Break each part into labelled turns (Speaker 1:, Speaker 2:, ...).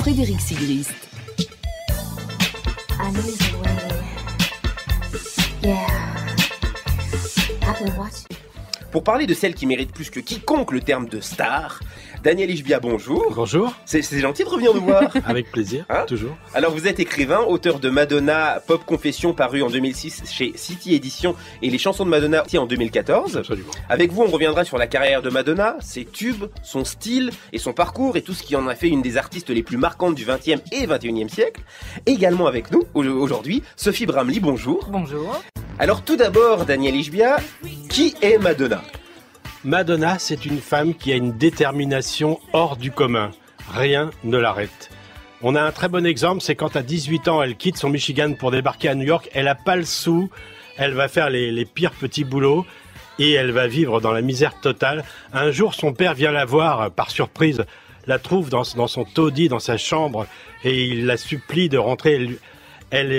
Speaker 1: Frédéric Sigrist.
Speaker 2: Yeah.
Speaker 3: Pour parler de celle qui mérite plus que quiconque le terme de star, Daniel Ishbia, bonjour.
Speaker 4: Bonjour,
Speaker 3: C'est gentil de revenir nous voir.
Speaker 4: avec plaisir,
Speaker 3: Hein
Speaker 4: toujours.
Speaker 3: Alors vous êtes écrivain, auteur de Madonna Pop Confession paru en 2006 chez City Edition et les chansons de Madonna en 2014.
Speaker 4: Absolument.
Speaker 3: Avec vous, on reviendra sur la carrière de Madonna, ses tubes, son style et son parcours et tout ce qui en a fait une des artistes les plus marquantes du 20e et 21e siècle. Également avec nous au- aujourd'hui, Sophie Bramley, bonjour.
Speaker 5: Bonjour.
Speaker 3: Alors tout d'abord, Daniel Ishbia, qui est Madonna?
Speaker 4: Madonna, c'est une femme qui a une détermination hors du commun. Rien ne l'arrête. On a un très bon exemple, c'est quand à 18 ans, elle quitte son Michigan pour débarquer à New York. Elle a pas le sou, elle va faire les, les pires petits boulots et elle va vivre dans la misère totale. Un jour, son père vient la voir par surprise, la trouve dans, dans son taudis, dans sa chambre, et il la supplie de rentrer. Elle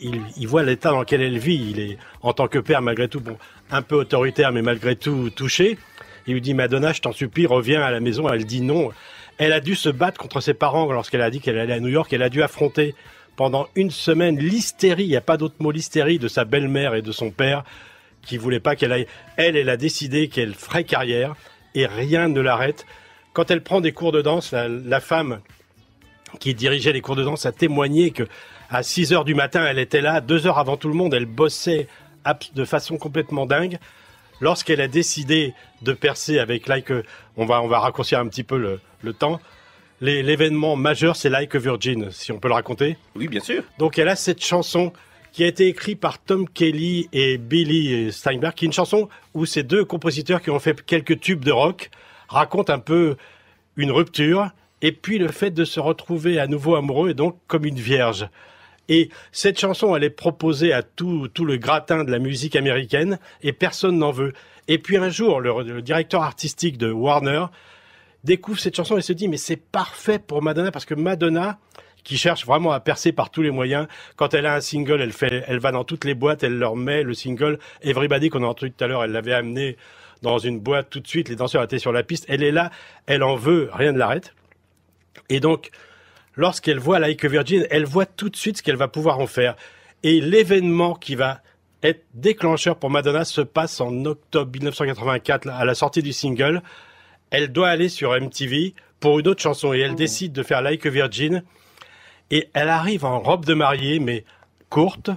Speaker 4: il, voit l'état dans lequel elle vit. Il est, en tant que père, malgré tout, un peu autoritaire, mais malgré tout touché. Il lui dit, Madonna, je t'en supplie, reviens à la maison. Elle dit non. Elle a dû se battre contre ses parents lorsqu'elle a dit qu'elle allait à New York. Elle a dû affronter pendant une semaine l'hystérie, il n'y a pas d'autre mot, l'hystérie de sa belle-mère et de son père qui voulaient pas qu'elle aille. Elle, elle a décidé qu'elle ferait carrière et rien ne l'arrête. Quand elle prend des cours de danse, la femme qui dirigeait les cours de danse a témoigné que à 6 heures du matin, elle était là, deux heures avant tout le monde, elle bossait de façon complètement dingue. Lorsqu'elle a décidé de percer avec Like, a- on va, on va raccourcir un petit peu le, le temps, l'événement majeur, c'est Like a Virgin, si on peut le raconter.
Speaker 3: Oui, bien sûr.
Speaker 4: Donc elle a cette chanson qui a été écrite par Tom Kelly et Billy Steinberg, qui est une chanson où ces deux compositeurs qui ont fait quelques tubes de rock racontent un peu une rupture et puis le fait de se retrouver à nouveau amoureux et donc comme une vierge. Et cette chanson, elle est proposée à tout, tout le gratin de la musique américaine et personne n'en veut. Et puis un jour, le, directeur artistique de Warner découvre cette chanson et se dit mais c'est parfait pour Madonna parce que Madonna qui cherche vraiment à percer par tous les moyens. Quand elle a un single, elle fait, elle va dans toutes les boîtes, elle leur met le single. Everybody qu'on a entendu tout à l'heure, elle l'avait amené dans une boîte tout de suite. Les danseurs étaient sur la piste. Elle est là, elle en veut, rien ne l'arrête. Et donc, lorsqu'elle voit Like a Virgin, elle voit tout de suite ce qu'elle va pouvoir en faire. Et l'événement qui va être déclencheur pour Madonna se passe en octobre 1984, à la sortie du single. Elle doit aller sur MTV pour une autre chanson et elle décide de faire Like a Virgin. Et elle arrive en robe de mariée, mais courte.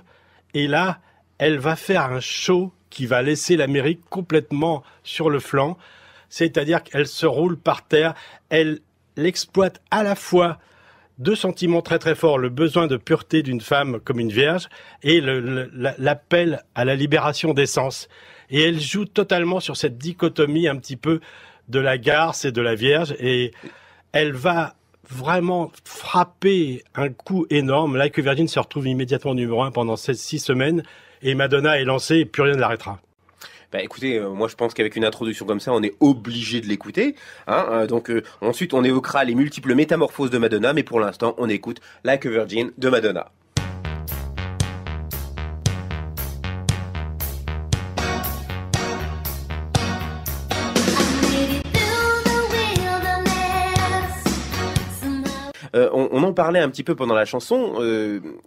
Speaker 4: Et là, elle va faire un show qui va laisser l'Amérique complètement sur le flanc. C'est-à-dire qu'elle se roule par terre. Elle l'exploite à la fois deux sentiments très très forts, le besoin de pureté d'une femme comme une vierge et l'appel à la libération d'essence. Et elle joue totalement sur cette dichotomie un petit peu de la garce et de la vierge et elle va vraiment frapper un coup énorme. Like Virgin se retrouve immédiatement numéro un pendant ces six semaines et Madonna est lancée et plus rien ne l'arrêtera.
Speaker 3: Bah écoutez, euh, moi je pense qu'avec une introduction comme ça, on est obligé de l'écouter. Hein euh, donc euh, ensuite, on évoquera les multiples métamorphoses de Madonna, mais pour l'instant, on écoute Like a Virgin de Madonna. On, en parlait un petit peu pendant la chanson.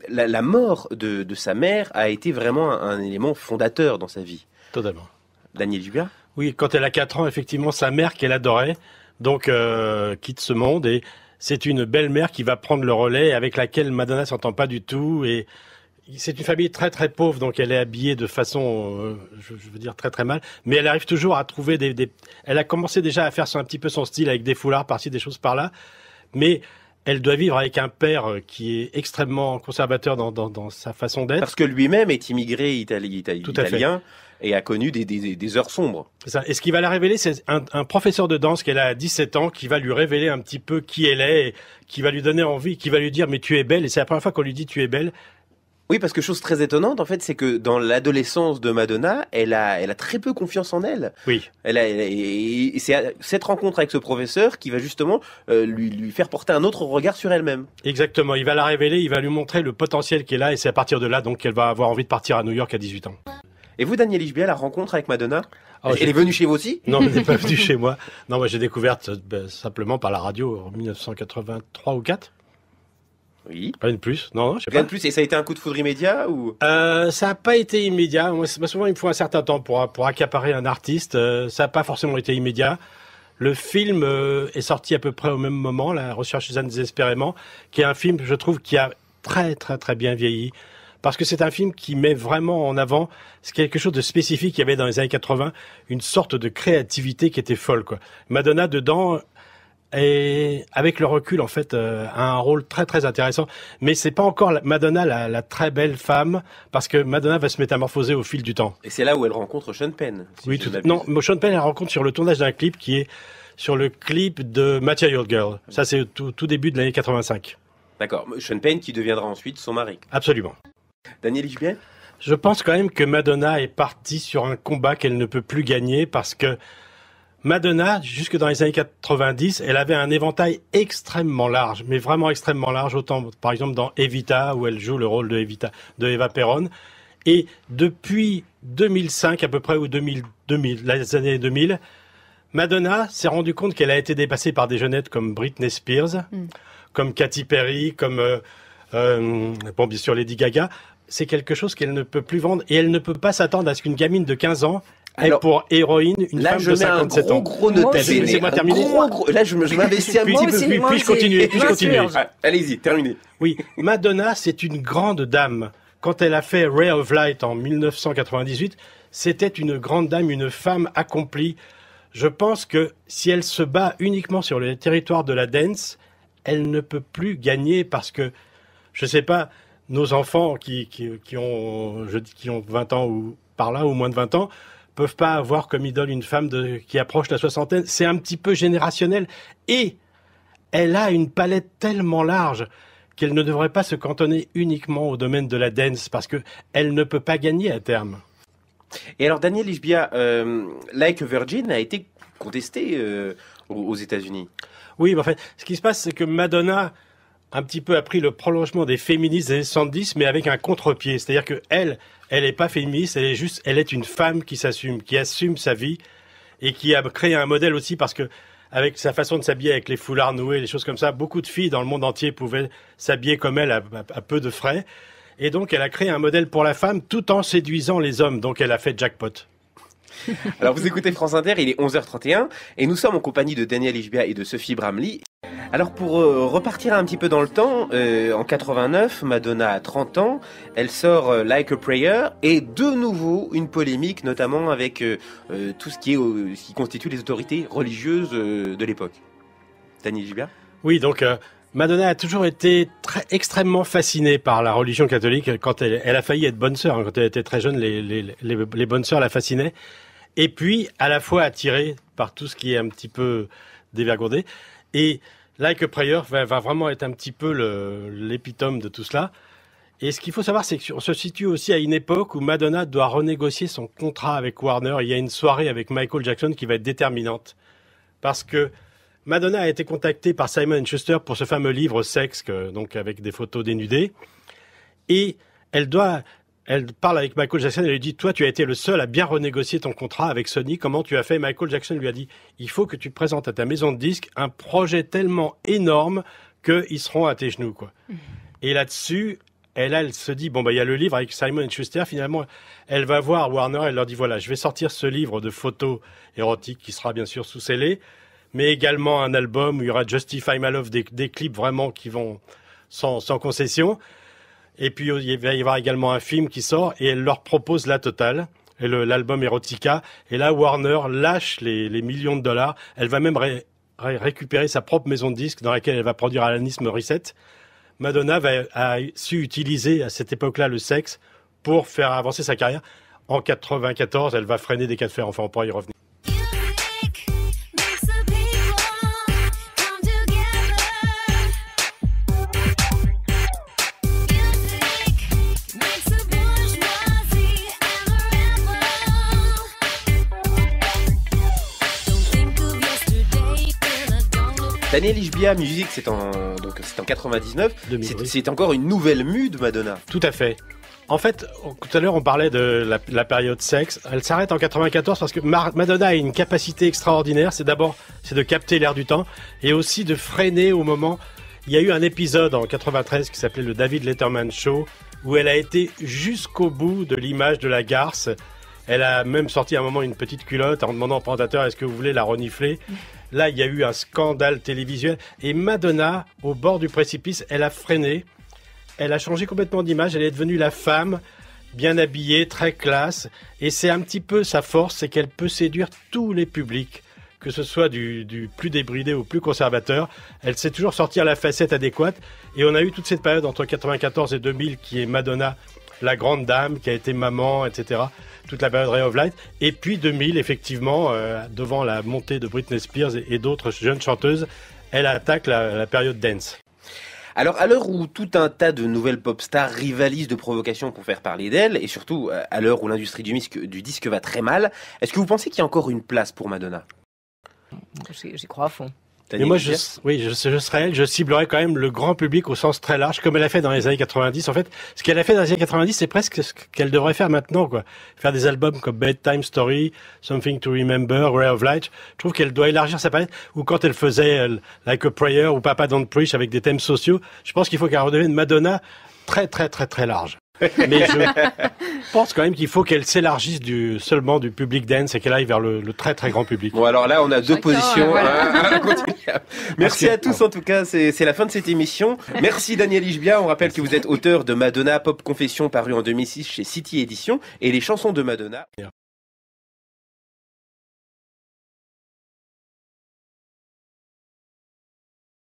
Speaker 3: la, mort de, sa mère a été vraiment un élément fondateur dans sa vie.
Speaker 4: Totalement.
Speaker 3: Daniel Dubia
Speaker 4: Oui, quand elle a 4 ans, effectivement, sa mère qu'elle adorait, donc euh, quitte ce monde et c'est une belle-mère qui va prendre le relais avec laquelle Madonna s'entend pas du tout et c'est une famille très très pauvre, donc elle est habillée de façon, euh, je, je veux dire très très mal, mais elle arrive toujours à trouver des, des... Elle a commencé déjà à faire son, un petit peu son style avec des foulards par-ci, des choses par-là, mais elle doit vivre avec un père euh, qui est extrêmement conservateur dans, dans, dans sa façon d'être.
Speaker 3: Parce que lui-même est immigré itali-
Speaker 4: Tout à fait.
Speaker 3: Et a connu des, des- des heures sombres.
Speaker 4: Ça. Et ce qui va la révéler, c'est un, un professeur de danse qu'elle a à 17 ans qui va lui révéler un petit peu qui elle est, et qui va lui donner envie, qui va lui dire mais tu es belle. Et c'est la première fois qu'on lui dit tu es belle.
Speaker 3: Oui, parce que chose très étonnante, en fait, c'est que dans l'adolescence de Madonna, elle a, elle a très peu confiance en elle.
Speaker 4: Oui.
Speaker 3: Elle a, elle a- et et c'est cette rencontre avec ce professeur qui va justement euh, lui, lui faire porter un autre regard sur elle-même.
Speaker 4: Exactement. Il va la révéler, il va lui montrer le potentiel qu'elle a et c'est à partir de là donc qu'elle va avoir envie de partir à New York à 18 ans.
Speaker 3: Et vous, Daniel Ishbia, la rencontre avec Madonna
Speaker 4: Ah,
Speaker 3: Elle est venue chez vous aussi?
Speaker 4: Non, elle n'est pas venue chez moi. Non, moi j'ai découverte euh, ben, simplement par la radio en 1983 ou 4.
Speaker 3: Oui.
Speaker 4: Rien de plus. Non, non, je sais
Speaker 3: Rien
Speaker 4: pas.
Speaker 3: de plus. Et ça a été un coup de foudre immédiat ou?
Speaker 4: Euh, ça n'a pas été immédiat. Moi, souvent, il me faut un certain temps pour, pour accaparer un artiste. Euh, ça n'a pas forcément été immédiat. Le film euh, est sorti à peu près au même moment, La Recherche Suzanne désespérément, qui est un film, je trouve, qui a très, très, très bien vieilli. Parce que c'est un film qui met vraiment en avant quelque chose de spécifique qu'il y avait dans les années 80, une sorte de créativité qui était folle. Quoi. Madonna, dedans, et avec le recul, en fait, euh, a un rôle très très intéressant. Mais c'est pas encore la- Madonna la, la très belle femme, parce que Madonna va se métamorphoser au fil du temps.
Speaker 3: Et c'est là où elle rencontre Sean Penn. si
Speaker 4: oui, tout, non, Sean Penn elle rencontre sur le tournage d'un clip qui est sur le clip de Material Girl. Ça, c'est au tout, tout début de l'année 85.
Speaker 3: D'accord. Sean Penn qui deviendra ensuite son mari.
Speaker 4: Absolument.
Speaker 3: Daniel Ishbien
Speaker 4: Je pense quand même que Madonna est partie sur un combat qu'elle ne peut plus gagner parce que Madonna, jusque dans les années 90, elle avait un éventail extrêmement large, mais vraiment extrêmement large, autant par exemple dans Evita, où elle joue le rôle de Evita, de Eva Perón. Et depuis 2005 à peu près, ou 2000, 2000 les années 2000, Madonna s'est rendu compte qu'elle a été dépassée par des jeunettes comme Britney Spears, comme Katy Perry, comme euh, euh, bon, bien sûr Lady Gaga. C'est quelque chose qu'elle ne peut plus vendre et elle ne peut pas s'attendre à ce qu'une gamine de 15 ans ait
Speaker 3: Alors,
Speaker 4: pour héroïne une
Speaker 3: Là,
Speaker 4: femme
Speaker 3: je
Speaker 4: de
Speaker 3: mets un
Speaker 4: 57
Speaker 3: gros
Speaker 4: ans.
Speaker 3: gros bene.
Speaker 4: Laissez-moi terminer.
Speaker 3: gros, gros- Là, je, me- je m'investis un
Speaker 4: Puis- puis-
Speaker 2: aussi.
Speaker 4: continuer, puis-je
Speaker 2: Bien
Speaker 4: continuer
Speaker 2: sûr.
Speaker 3: Ah, Allez-y, terminez.
Speaker 4: Oui, Madonna, c'est une grande dame. Quand elle a fait Ray of Light en 1998, c'était une grande dame, une femme accomplie. Je pense que si elle se bat uniquement sur le territoire de la dance, elle ne peut plus gagner parce que, je sais pas, nos enfants qui, qui, qui ont, je dis, qui ont 20 ans ou par là, ou moins de 20 ans, peuvent pas avoir comme idole une femme de, qui approche la soixantaine. C'est un petit peu générationnel. Et elle a une palette tellement large qu'elle ne devrait pas se cantonner uniquement au domaine de la dance parce que elle ne peut pas gagner à terme.
Speaker 3: Et alors, Daniel Ishbia, euh, Like a Virgin a été contesté euh, aux, aux États-Unis.
Speaker 4: Oui, mais en fait, ce qui se passe, c'est que Madonna un petit peu a pris le prolongement des féministes des années 70, mais avec un contre-pied. C'est-à-dire que elle, elle est pas féministe, elle est juste, elle est une femme qui s'assume, qui assume sa vie et qui a créé un modèle aussi parce que avec sa façon de s'habiller avec les foulards noués, les choses comme ça, beaucoup de filles dans le monde entier pouvaient s'habiller comme elle à- à peu de frais. Et donc, elle a créé un modèle pour la femme tout en séduisant les hommes. Donc, elle a fait jackpot.
Speaker 3: Alors, vous écoutez France Inter, il est 11h31 et nous sommes en compagnie de Daniel Ishbia et de Sophie Bramley. Alors, pour euh, repartir un petit peu dans le temps, euh, en 89, Madonna a 30 ans, elle sort euh, Like a Prayer et de nouveau une polémique, notamment avec tout ce qui, constitue les autorités religieuses de l'époque. Daniel Ishbia
Speaker 4: Oui, donc Madonna a toujours été très, extrêmement fascinée par la religion catholique. Quand elle, a failli être bonne sœur, hein. quand elle était très jeune, les, bonnes sœurs la fascinaient. Et puis, à la fois attirée par tout ce qui est un petit peu dévergondé. Et Like a Prayer va, va vraiment être un petit peu l'épitome de tout cela. Et ce qu'il faut savoir, c'est qu'on se situe aussi à une époque où Madonna doit renégocier son contrat avec Warner. Il y a une soirée avec Michael Jackson qui va être déterminante. Parce que Madonna a été contactée par Simon Schuster pour ce fameux livre Sexe, donc avec des photos dénudées. Et elle doit, elle parle avec Michael Jackson, elle lui dit, toi, tu as été le seul à bien renégocier ton contrat avec Sony. Comment tu as fait? Michael Jackson lui a dit, il faut que tu présentes à ta maison de disques un projet tellement énorme qu'ils seront à tes genoux, quoi. Et là-dessus, elle, elle se dit, bon, bah, il y a le livre avec Simon Schuster. Finalement, elle va voir Warner, elle leur dit, voilà, je vais sortir ce livre de photos érotiques qui sera bien sûr sous scellé, mais également un album où il y aura Justify My Love, des, clips vraiment qui vont sans, concession. Et puis, il va y avoir également un film qui sort et elle leur propose la totale. L'album Erotica. Et là, Warner lâche les, millions de dollars. Elle va même ré- ré- récupérer sa propre maison de disques dans laquelle elle va produire Alanis Morissette. Madonna a su utiliser à cette époque-là le sexe pour faire avancer sa carrière. En 94, elle va freiner des cas de fer. Enfin, on pourra y revenir.
Speaker 3: Daniel Ishbia, musique, c'est en, donc, c'est en 99.
Speaker 4: 2000,
Speaker 3: C'est- encore une nouvelle mue de Madonna.
Speaker 4: Tout à fait. En fait, tout à l'heure, on parlait de la, la période sexe. Elle s'arrête en 94 parce que Mar- Madonna a une capacité extraordinaire. C'est d'abord, c'est de capter l'air du temps et aussi de freiner au moment. Il y a eu un épisode en 93 qui s'appelait le David Letterman Show, où elle a été jusqu'au bout de l'image de la garce. Elle a même sorti à un moment une petite culotte en demandant au présentateur est-ce que vous voulez la renifler? Là, il y a eu un scandale télévisuel. Et Madonna, au bord du précipice, elle a freiné. Elle a changé complètement d'image. Elle est devenue la femme bien habillée, très classe. Et c'est un petit peu sa force, c'est qu'elle peut séduire tous les publics, que ce soit du, plus débridé au plus conservateur. Elle sait toujours sortir la facette adéquate. Et on a eu toute cette période entre 94 et 2000 qui est Madonna, la grande dame, qui a été maman, etc. Toute la période Ray of Light. Et puis 2000, effectivement, euh, devant la montée de Britney Spears et, et d'autres jeunes chanteuses, elle attaque la, la période dance.
Speaker 3: Alors, à l'heure où tout un tas de nouvelles pop stars rivalisent de provocations pour faire parler d'elle, et surtout euh, à l'heure où l'industrie du disque, du disque va très mal, est-ce que vous pensez qu'il y a encore une place pour Madonna?
Speaker 5: J'y crois à fond.
Speaker 4: Mais moi, je, oui, je, je serais elle, je ciblerais quand même le grand public au sens très large, comme elle a fait dans les années 90. En fait, ce qu'elle a fait dans les années 90, c'est presque ce qu'elle devrait faire maintenant, quoi. Faire des albums comme Bedtime Story, Something to Remember, Ray of Light. Je trouve qu'elle doit élargir sa palette. Ou quand elle faisait euh, Like a Prayer ou Papa Don't Preach avec des thèmes sociaux, je pense qu'il faut qu'elle redevienne Madonna très, très, très, très large. Mais je pense quand même qu'il faut qu'elle s'élargisse du, seulement du public dance et qu'elle aille vers le, le très, très grand public.
Speaker 3: Bon, alors là, on a deux positions.
Speaker 5: voilà.
Speaker 3: hein. Merci à tous, en tout cas. C'est c'est la fin de cette émission. Merci Daniel Ishbia. On rappelle que vous êtes auteur de Madonna Pop Confession paru en 2006 chez City Edition et les chansons de Madonna.